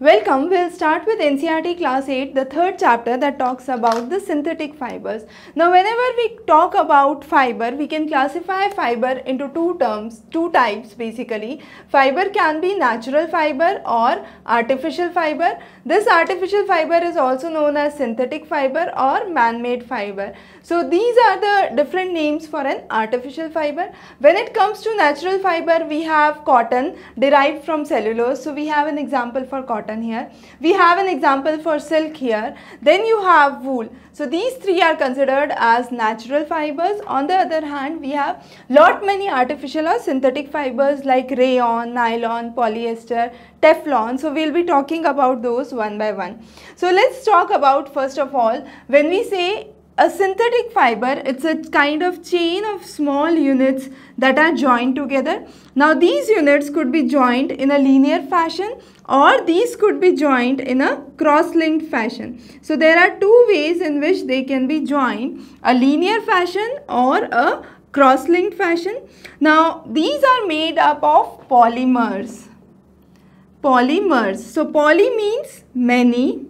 Welcome, we'll start with NCERT class 8, the third chapter that talks about the synthetic fibers. Now whenever we talk about fiber, we can classify fiber into two terms, two types basically. Fiber can be natural fiber or artificial fiber. This artificial fiber is also known as synthetic fiber or man-made fiber. So these are the different names for an artificial fiber. When it comes to natural fiber, we have cotton derived from cellulose. So we have an example for cotton here. We have an example for silk here. Then you have wool. So these three are considered as natural fibers. On the other hand, we have lot many artificial or synthetic fibers like rayon, nylon, polyester, Teflon. So we'll be talking about those one by one. So let's talk about first of all, when we say a synthetic fiber, it's a kind of chain of small units that are joined together. Now these units could be joined in a linear fashion or these could be joined in a cross-linked fashion. So there are two ways in which they can be joined, a linear fashion or a cross-linked fashion. Now these are made up of polymers. Polymers. So poly means many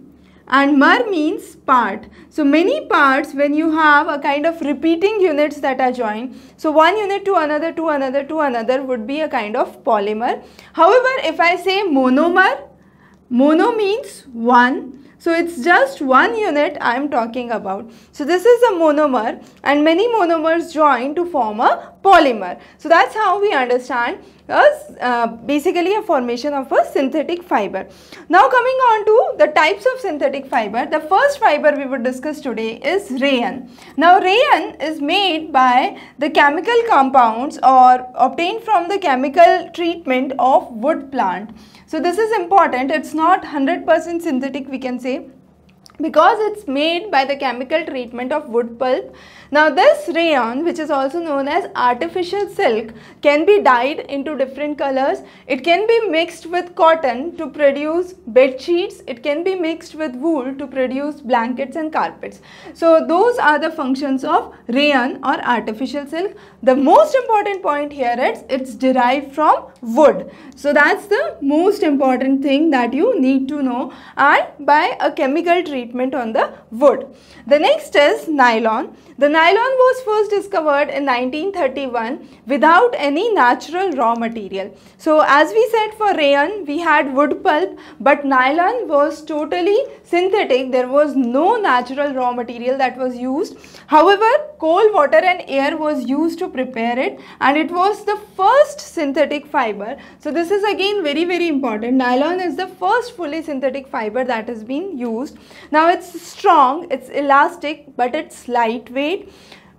and mer means part. So many parts when you have a kind of repeating units that are joined. So one unit to another to another to another would be a kind of polymer. However, if I say monomer, mono means one so it's just one unit I am talking about. So this is a monomer and many monomers join to form a polymer. So that's how we understand uh, basically a formation of a synthetic fiber. Now coming on to the types of synthetic fiber, the first fiber we would discuss today is rayon. Now rayon is made by the chemical compounds or obtained from the chemical treatment of wood plant. So this is important, it's not 100% synthetic we can say because it's made by the chemical treatment of wood pulp. Now this rayon which is also known as artificial silk can be dyed into different colors. It can be mixed with cotton to produce bed sheets. It can be mixed with wool to produce blankets and carpets. So those are the functions of rayon or artificial silk. The most important point here is it's derived from wood. So that's the most important thing that you need to know and by a chemical treatment on the wood. The next is nylon. The nylon was first discovered in 1931 without any natural raw material. So as we said for rayon, we had wood pulp but nylon was totally synthetic. There was no natural raw material that was used. However, coal, water and air was used to prepare it and it was the first synthetic fiber. So this is again very very important. Nylon is the first fully synthetic fiber that has been used. Now it's strong, it's elastic but it's lightweight.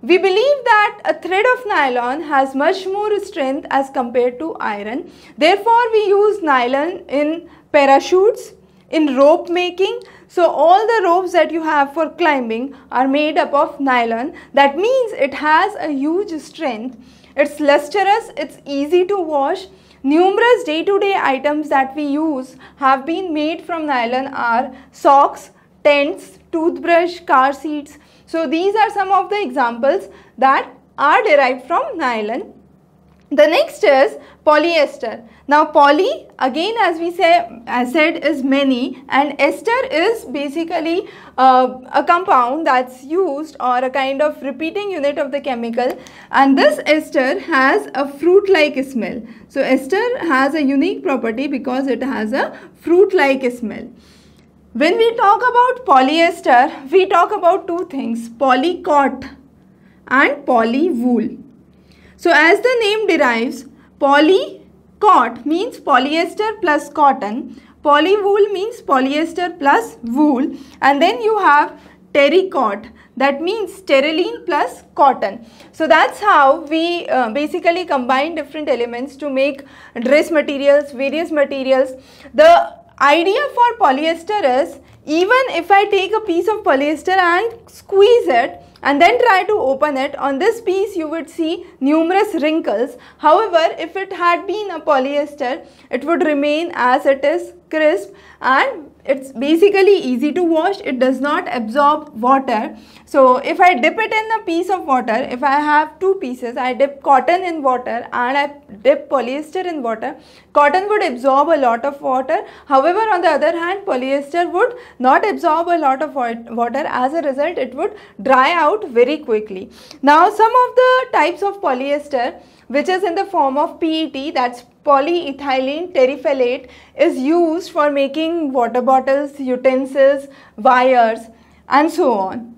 We believe that a thread of nylon has much more strength as compared to iron. Therefore, we use nylon in parachutes, in rope making. So, all the ropes that you have for climbing are made up of nylon. That means it has a huge strength. It's lustrous, it's easy to wash. Numerous day-to-day -day items that we use have been made from nylon are socks, tents, toothbrush, car seats. So these are some of the examples that are derived from nylon. The next is polyester. Now poly again as we say as said is many and ester is basically uh, a compound that's used or a kind of repeating unit of the chemical and this ester has a fruit like smell. So ester has a unique property because it has a fruit like smell. When we talk about polyester, we talk about two things, polycot and polywool. So as the name derives, polycot means polyester plus cotton, polywool means polyester plus wool and then you have terrycot that means terylene plus cotton. So that's how we uh, basically combine different elements to make dress materials, various materials. The idea for polyester is even if I take a piece of polyester and squeeze it and then try to open it on this piece you would see numerous wrinkles. However if it had been a polyester it would remain as it is crisp and it's basically easy to wash. It does not absorb water. So if I dip it in a piece of water if I have two pieces I dip cotton in water and I dip polyester in water cotton would absorb a lot of water. However on the other hand polyester would not absorb a lot of water. As a result it would dry out very quickly. Now some of the types of polyester which is in the form of PET that's polyethylene terephthalate is used for making water bottles, utensils, wires and so on.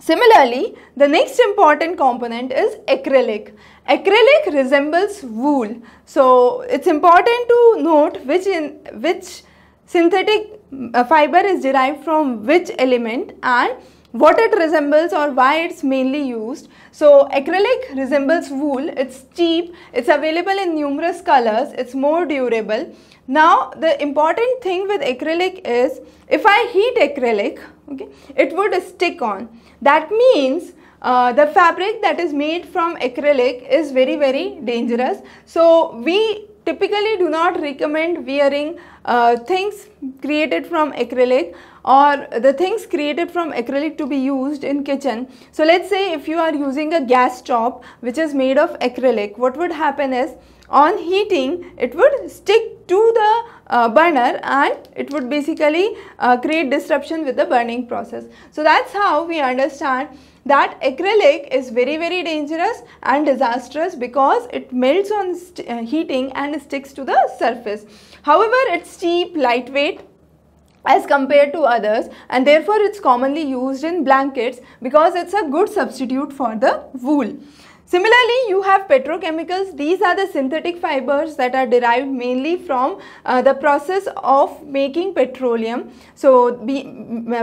Similarly, the next important component is acrylic. Acrylic resembles wool. So, it's important to note which, in, which synthetic uh, fiber is derived from which element and what it resembles or why it's mainly used. So acrylic resembles wool, it's cheap, it's available in numerous colors, it's more durable. Now the important thing with acrylic is if I heat acrylic, okay, it would stick on. That means uh, the fabric that is made from acrylic is very very dangerous. So we typically do not recommend wearing uh, things created from acrylic or the things created from acrylic to be used in kitchen. So let's say if you are using a gas stove which is made of acrylic, what would happen is on heating it would stick to the uh, burner and it would basically uh, create disruption with the burning process. So that's how we understand that acrylic is very very dangerous and disastrous because it melts on uh, heating and sticks to the surface. However, it's cheap, lightweight as compared to others and therefore it's commonly used in blankets because it's a good substitute for the wool. Similarly, you have petrochemicals. These are the synthetic fibers that are derived mainly from uh, the process of making petroleum. So, be,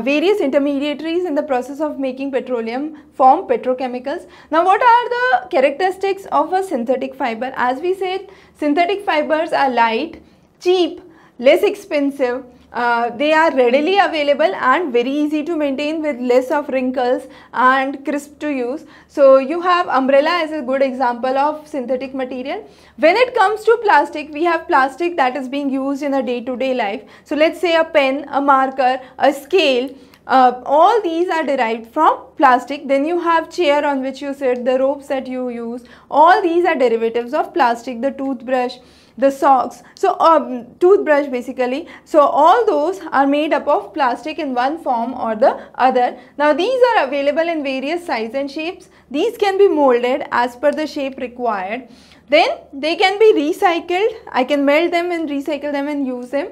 various intermediaries in the process of making petroleum form petrochemicals. Now, what are the characteristics of a synthetic fiber? As we said, synthetic fibers are light, cheap, less expensive, uh, they are readily available and very easy to maintain with less of wrinkles and crisp to use. So you have umbrella as a good example of synthetic material. When it comes to plastic, we have plastic that is being used in a day-to-day -day life. So let's say a pen, a marker, a scale, uh, all these are derived from plastic. Then you have chair on which you sit, the ropes that you use. All these are derivatives of plastic, the toothbrush, the socks. So um, toothbrush basically. So all those are made up of plastic in one form or the other. Now these are available in various sizes and shapes. These can be molded as per the shape required. Then they can be recycled. I can melt them and recycle them and use them.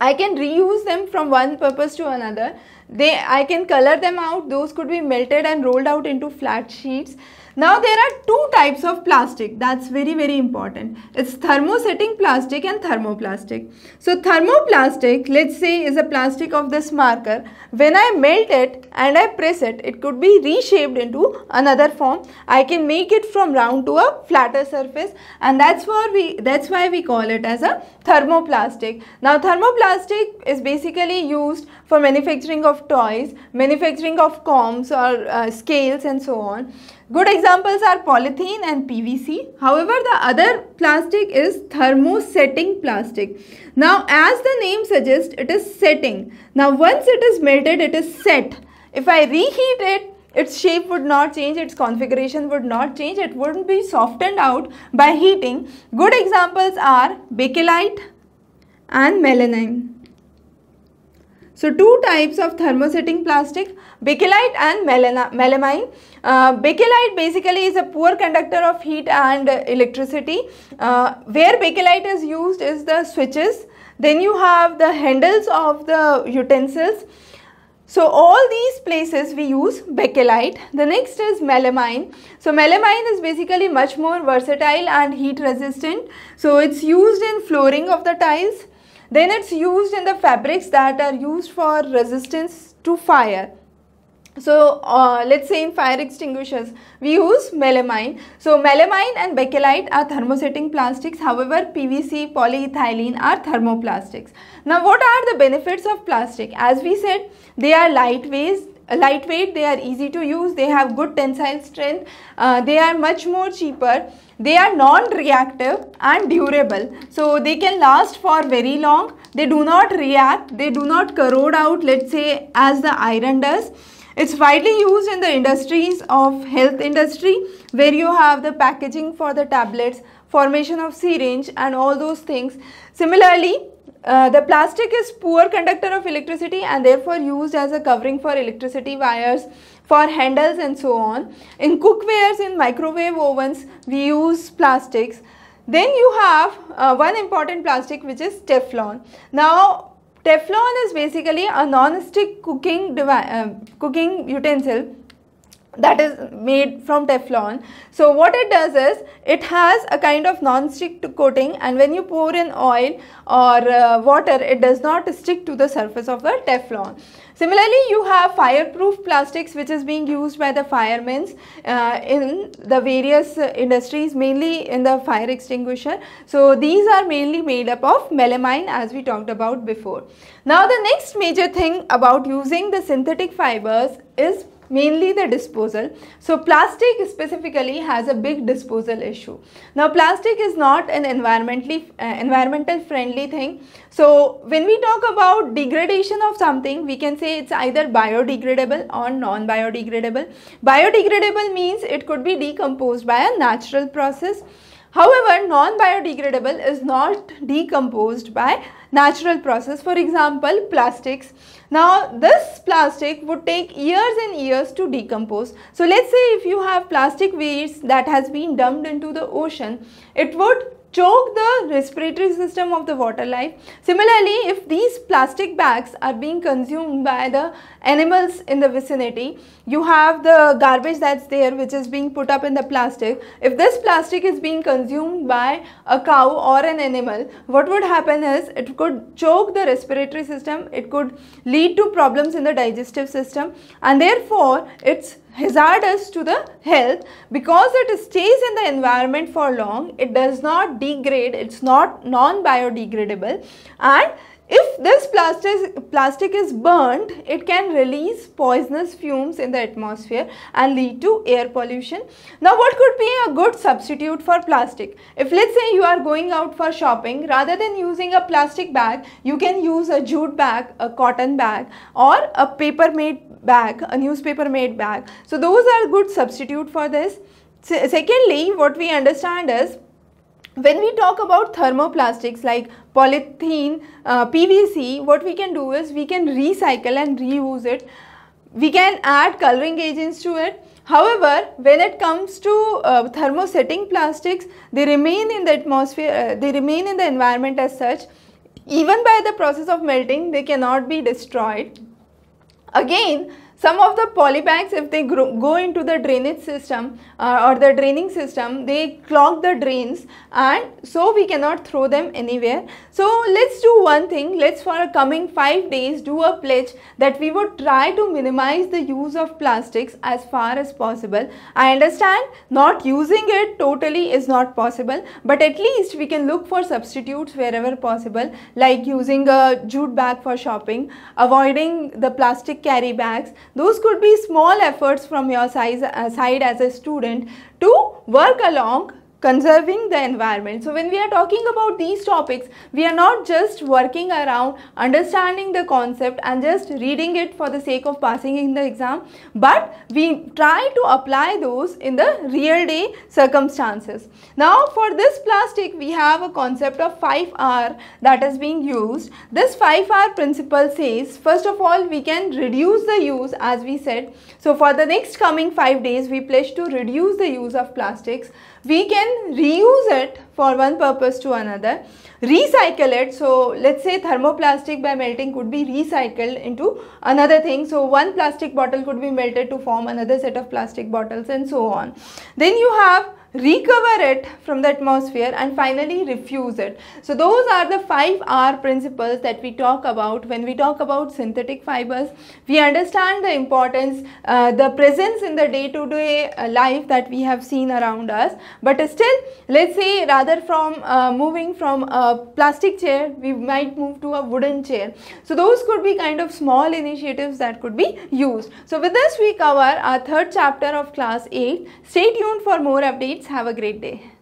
I can reuse them from one purpose to another. They, I can color them out. Those could be melted and rolled out into flat sheets. Now there are two types of plastic that's very very important. It's thermosetting plastic and thermoplastic. So thermoplastic let's say is a plastic of this marker. When I melt it and I press it, it could be reshaped into another form. I can make it from round to a flatter surface and that's why we that's why we call it as a thermoplastic. Now thermoplastic is basically used for manufacturing of toys, manufacturing of combs or uh, scales and so on. Good examples are polythene and PVC. However, the other plastic is thermosetting plastic. Now, as the name suggests, it is setting. Now, once it is melted, it is set. If I reheat it, its shape would not change, its configuration would not change, it wouldn't be softened out by heating. Good examples are bakelite and melamine. So two types of thermosetting plastic, bakelite and melamine. Uh, bakelite basically is a poor conductor of heat and electricity. Uh, where bakelite is used is the switches. Then you have the handles of the utensils. So all these places we use bakelite. The next is melamine. So melamine is basically much more versatile and heat resistant. So it's used in flooring of the tiles. Then it's used in the fabrics that are used for resistance to fire. So uh, let's say in fire extinguishers we use melamine. So melamine and bakelite are thermosetting plastics however PVC polyethylene are thermoplastics. Now what are the benefits of plastic? As we said they are lightweight, lightweight, they are easy to use, they have good tensile strength, uh, they are much more cheaper, they are non-reactive and durable. So they can last for very long, they do not react, they do not corrode out let's say as the iron does. It's widely used in the industries of health industry where you have the packaging for the tablets, formation of syringe and all those things. Similarly, uh, the plastic is poor conductor of electricity and therefore used as a covering for electricity wires for handles and so on. In cookwares, in microwave ovens, we use plastics. Then you have uh, one important plastic which is Teflon. Now, Teflon is basically a non-stick cooking, uh, cooking utensil that is made from Teflon. So what it does is it has a kind of non-stick coating and when you pour in oil or uh, water it does not stick to the surface of the Teflon. Similarly, you have fireproof plastics which is being used by the firemen uh, in the various uh, industries mainly in the fire extinguisher. So these are mainly made up of melamine as we talked about before. Now the next major thing about using the synthetic fibers is mainly the disposal. So plastic specifically has a big disposal issue. Now plastic is not an environmentally uh, environmental friendly thing. So when we talk about degradation of something, we can say it's either biodegradable or non-biodegradable. Biodegradable means it could be decomposed by a natural process. However, non-biodegradable is not decomposed by natural process. For example, plastics. Now, this plastic would take years and years to decompose. So, let's say if you have plastic waste that has been dumped into the ocean, it would choke the respiratory system of the water life. Similarly, if these plastic bags are being consumed by the animals in the vicinity, you have the garbage that's there which is being put up in the plastic. If this plastic is being consumed by a cow or an animal, what would happen is it could choke the respiratory system, it could lead to problems in the digestive system and therefore it's hazardous to the health. Because it stays in the environment for long, it does not degrade, it's not non-biodegradable. And if this plastic, plastic is burnt, it can release poisonous fumes in the atmosphere and lead to air pollution. Now what could be a good substitute for plastic? If let's say you are going out for shopping, rather than using a plastic bag, you can use a jute bag, a cotton bag or a paper made bag, a newspaper made bag. So those are good substitute for this. secondly, what we understand is when we talk about thermoplastics like polythene, uh, PVC, what we can do is we can recycle and reuse it. We can add coloring agents to it. However, when it comes to uh, thermosetting plastics, they remain in the atmosphere, uh, they remain in the environment as such. Even by the process of melting, they cannot be destroyed. Again, some of the polybags, if they go into the drainage system uh, or the draining system, they clog the drains and so we cannot throw them anywhere. So let's do one thing, let's for a coming 5 days do a pledge that we would try to minimize the use of plastics as far as possible. I understand not using it totally is not possible but at least we can look for substitutes wherever possible like using a jute bag for shopping, avoiding the plastic carry bags, those could be small efforts from your size, uh, side as a student to work along conserving the environment. So when we are talking about these topics, we are not just working around understanding the concept and just reading it for the sake of passing in the exam, but we try to apply those in the real day circumstances. Now for this plastic, we have a concept of 5R that is being used. This 5R principle says, first of all, we can reduce the use as we said. So for the next coming 5 days, we pledge to reduce the use of plastics we can reuse it for one purpose to another recycle it. So let's say thermoplastic by melting could be recycled into another thing. So one plastic bottle could be melted to form another set of plastic bottles and so on. Then you have recover it from the atmosphere and finally refuse it. So those are the 5 R principles that we talk about when we talk about synthetic fibers. We understand the importance, uh, the presence in the day to day uh, life that we have seen around us. But still let's say rather from uh, moving from a plastic chair we might move to a wooden chair. So those could be kind of small initiatives that could be used. So with this we cover our third chapter of class 8. Stay tuned for more updates. Have a great day.